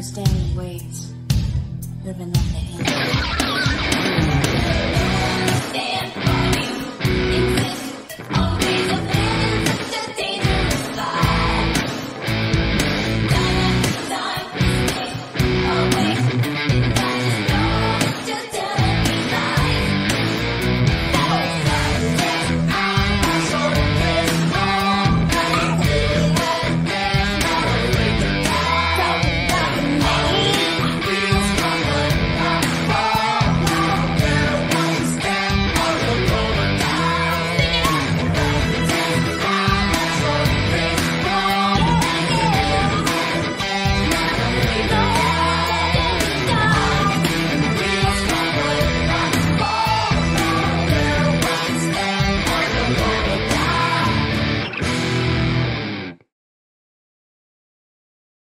understanding ways, living on the end.